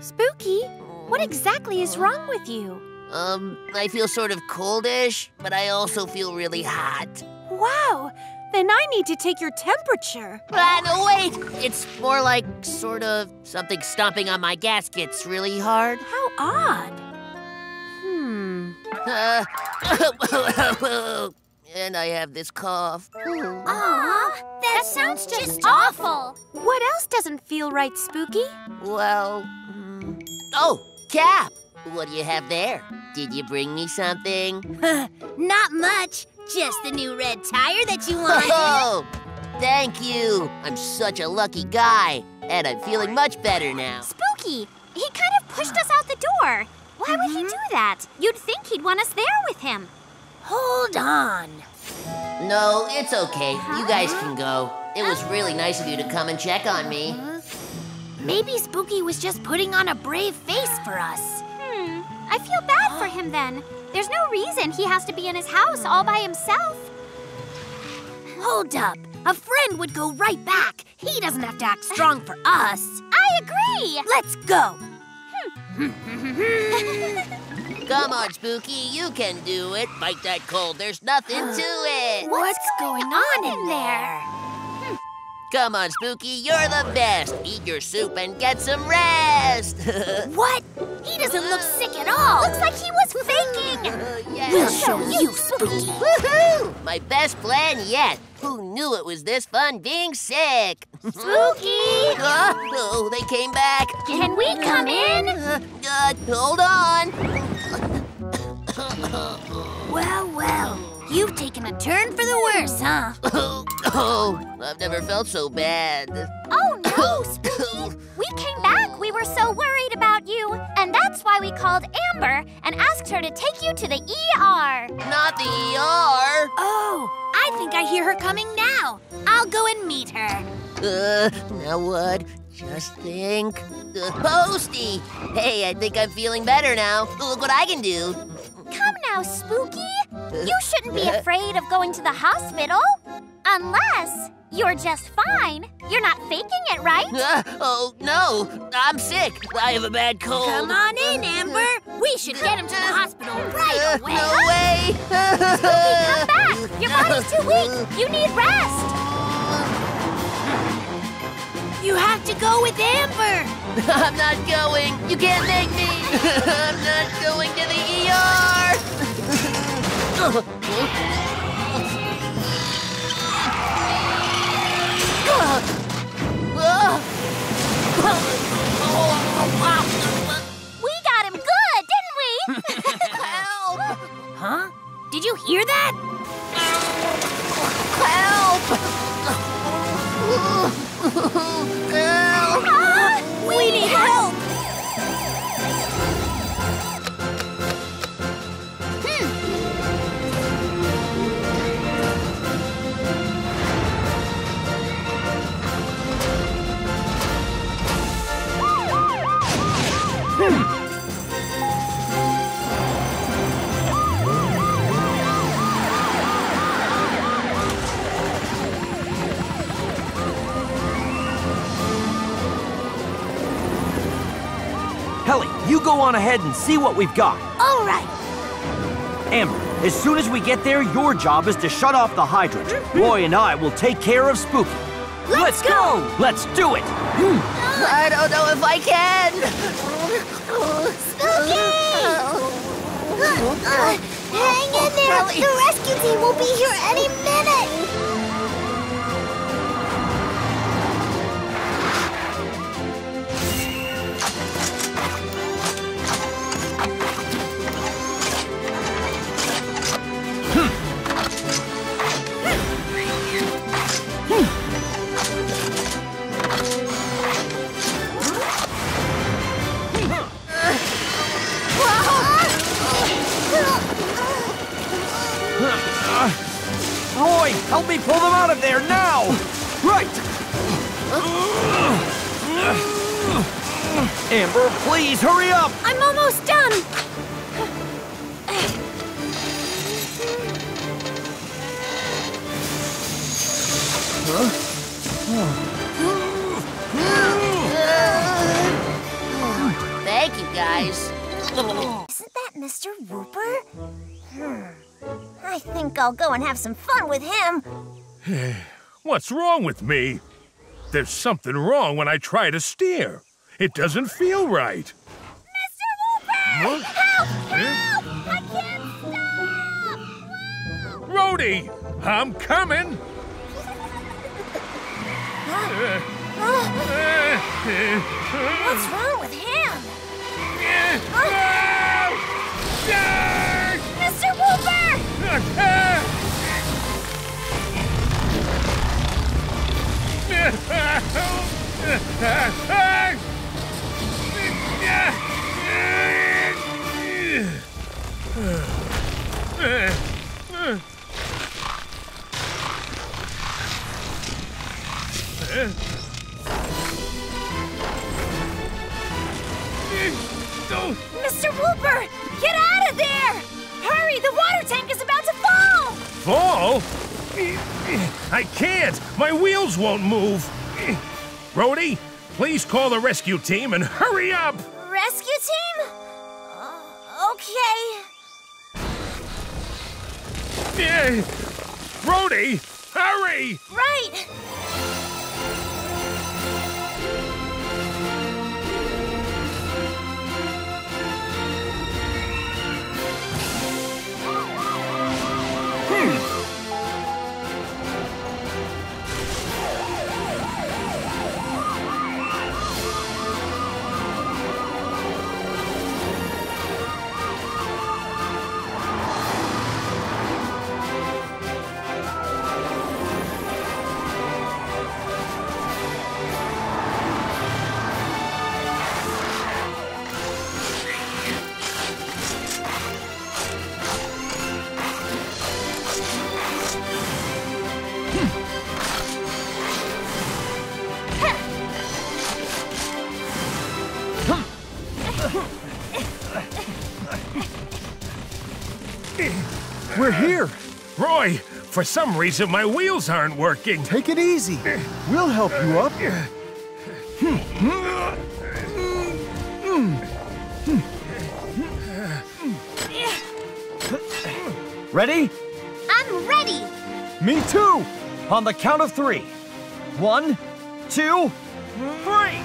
Spooky, what exactly is wrong with you? Um, I feel sort of coldish, but I also feel really hot. Wow, then I need to take your temperature. Ah, no, wait! It's more like sort of something stomping on my gaskets really hard. How odd. Hmm. Uh, and I have this cough. Aw, that sounds just awful. What else doesn't feel right, Spooky? Well, mm, oh, Cap! What do you have there? Did you bring me something? Not much. Just the new red tire that you wanted. Oh, thank you. I'm such a lucky guy, and I'm feeling much better now. Spooky, he kind of pushed us out the door. Why would he do that? You'd think he'd want us there with him. Hold on. No, it's okay. You guys can go. It was really nice of you to come and check on me. Maybe Spooky was just putting on a brave face for us. Hmm, I feel bad for him then. There's no reason he has to be in his house all by himself. Hold up. A friend would go right back. He doesn't have to act strong for us. I agree. Let's go. Come on, Spooky, you can do it. Fight that cold. There's nothing to it. What's going on in there? Come on, Spooky, you're the best. Eat your soup and get some rest. What? He doesn't look sick at all. Looks like he was faking. yeah. We'll show you, Spooky. Woohoo! My best plan yet. Who knew it was this fun being sick? Spooky! Uh, oh, they came back. Can we come in? Uh, uh, hold on. Well. You've taken a turn for the worse, huh? oh, oh I've never felt so bad. Oh no! We came back. We were so worried about you. And that's why we called Amber and asked her to take you to the ER. Not the ER. Oh, I think I hear her coming now. I'll go and meet her. Uh, now what? Just think. Uh, Posty! Hey, I think I'm feeling better now. Look what I can do. Come now, Spooky. You shouldn't be afraid of going to the hospital. Unless you're just fine. You're not faking it, right? Uh, oh, no. I'm sick. I have a bad cold. Come on in, Amber. We should get him to the hospital right Uh, away. no way. Spooky, come back. Your body's too weak. You need rest. You have to go with Amber. I'm not going. You can't make me. I'm not going to the ER. you go on ahead and see what we've got. All right. Amber, as soon as we get there, your job is to shut off the hydrant. Mm-hmm. Roy and I will take care of Spooky. Let's go. Let's do it! Hmm. Ah. I don't know if I can. Spooky! Uh, hang in there. The rescue team will be here any minute. Amber, please hurry up! I'm almost done. Thank you, guys. Isn't that Mr. Whooper? Hmm. I think I'll go and have some fun with him. What's wrong with me? There's something wrong when I try to steer. It doesn't feel right. Mr. Whooper! Help! Help! I can't stop! Rhodey, I'm coming. What's wrong with him? Mr. Whooper! Mr. Whooper! Get out of there! Hurry, the water tank is about to fall! Fall? I can't. My wheels won't move. Rhodey, please call the rescue team and hurry up. Rescue team? Uh, okay. Rhodey, hurry! Right! For some reason my wheels aren't working. Take it easy. We'll help you up. Ready? I'm ready! Me too. On the count of three. One, two, three.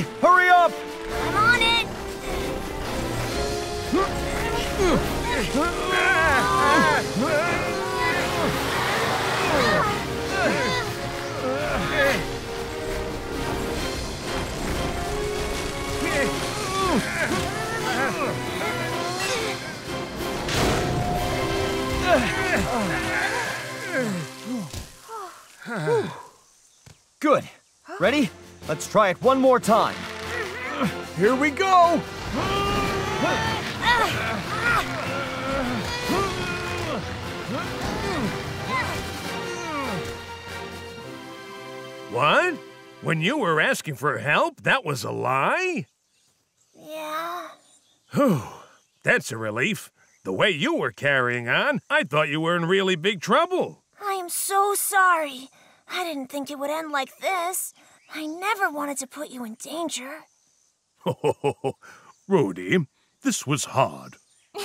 Hurry up! I'm on it! Good. Ready? Let's try it one more time. Here we go. What? When you were asking for help, that was a lie? Yeah. Whew. That's a relief. The way you were carrying on, I thought you were in really big trouble. I am so sorry. I didn't think it would end like this. I never wanted to put you in danger. Oh, Rhodey, this was hard.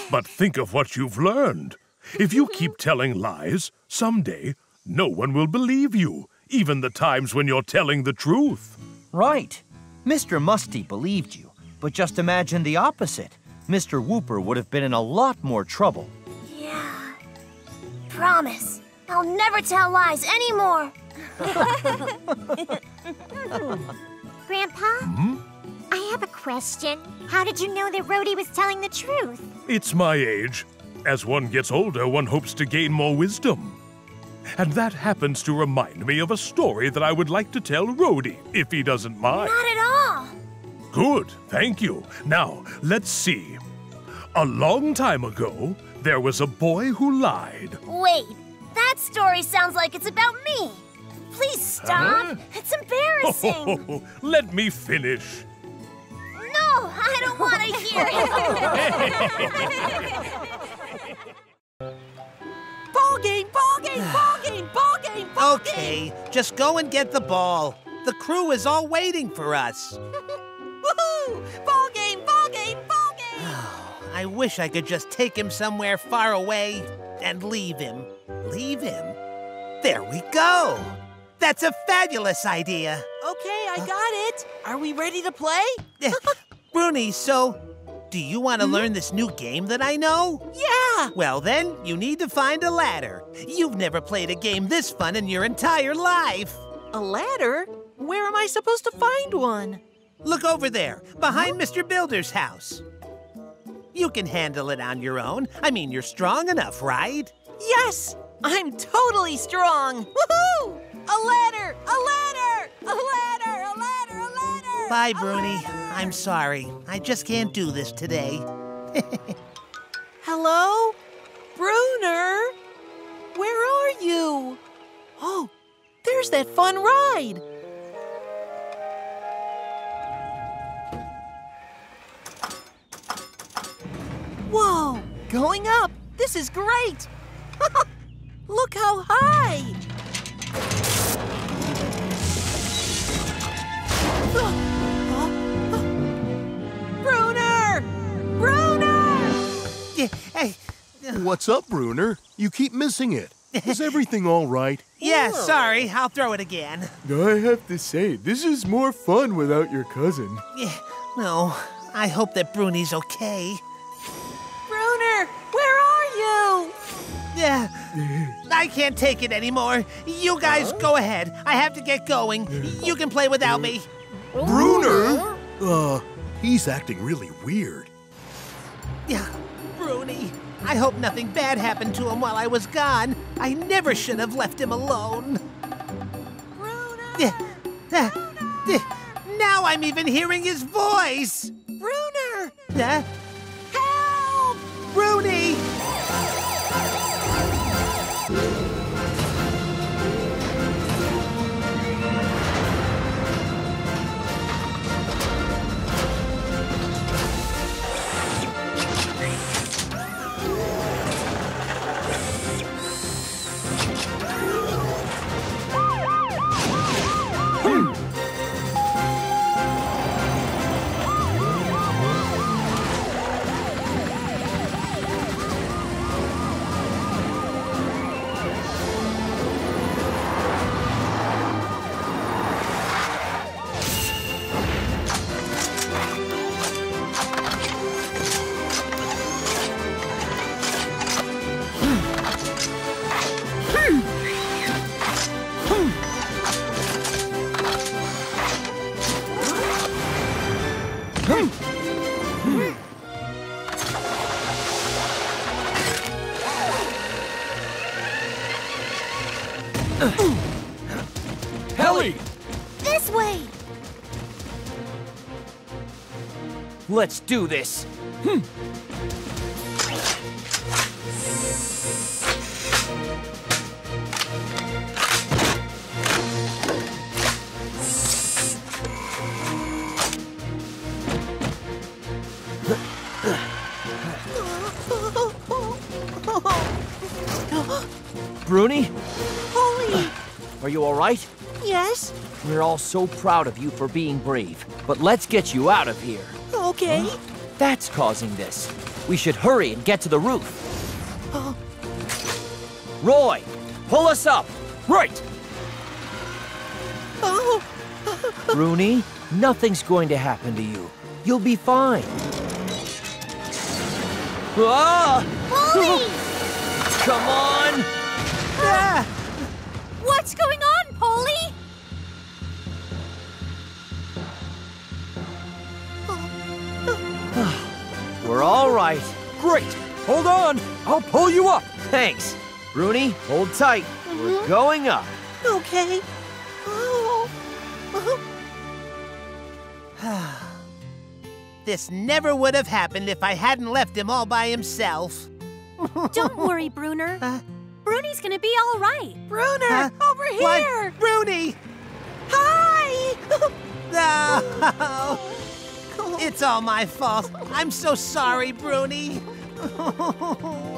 But think of what you've learned. If you keep telling lies, someday no one will believe you, even the times when you're telling the truth. Right. Mr. Musty believed you, but just imagine the opposite. Mr. Whooper would have been in a lot more trouble. Yeah. Promise. I'll never tell lies anymore. Grandpa? Hmm? I have a question. How did you know that Rhodey was telling the truth? It's my age. As one gets older, one hopes to gain more wisdom. And that happens to remind me of a story that I would like to tell Rhodey, if he doesn't mind. Not at all. Good, thank you. Now, let's see. A long time ago, there was a boy who lied. Wait, that story sounds like it's about me. Please stop. Huh? It's embarrassing. Let me finish. No, Oh, I don't want to hear it. Ball game, ball game, ball game, ball game, ball game. Okay, just go and get the ball. The crew is all waiting for us. Woohoo! Ball game, ball game, ball game. I wish I could just take him somewhere far away and leave him. Leave him? There we go. That's a fabulous idea. Okay, I uh, got it. Are we ready to play? Bruni, so do you want to hmm? learn this new game that I know? Yeah. Well, then, you need to find a ladder. You've never played a game this fun in your entire life. A ladder? Where am I supposed to find one? Look over there, behind Mr. Builder's house. You can handle it on your own. I mean, you're strong enough, right? Yes, I'm totally strong. Woohoo! A ladder! A ladder! A ladder! A ladder! A ladder! Bye, Bruni. I'm sorry. I just can't do this today. Hello? Bruner? Where are you? Oh, there's that fun ride. Whoa, going up. This is great. Look how high. Bruner! Bruner! Hey, What's up, Bruner? You keep missing it. Is everything all right? yeah, sorry. I'll throw it again. I have to say, this is more fun without your cousin. Yeah, no, I hope that Bruni's okay. I can't take it anymore. You guys go ahead. I have to get going. You can play without me. Bruner? Uh, he's acting really weird. Yeah, Bruni. I hope nothing bad happened to him while I was gone. I never should have left him alone. Yeah, uh, uh, Now I'm even hearing his voice. Bruner! Huh? Helly! This way. Let's do this. Hmm. Bruni, Holy! are you all right? Yes? We're all so proud of you for being brave. But let's get you out of here. Okay. That's causing this. We should hurry and get to the roof. Roy, pull us up. Right. Oh, Bruni, nothing's going to happen to you. You'll be fine. Ah! Come on! Ah! What's going on, Poli? We're all right. Great! Hold on! I'll pull you up! Thanks. Bruni, hold tight. We're going up. okay. Oh. This never would have happened if I hadn't left him all by himself. Don't worry, Bruner. Uh, Bruni's gonna be all right. Bruner, Huh? over What? here! Bruni! Hi! No! It's all my fault. I'm so sorry, Bruni.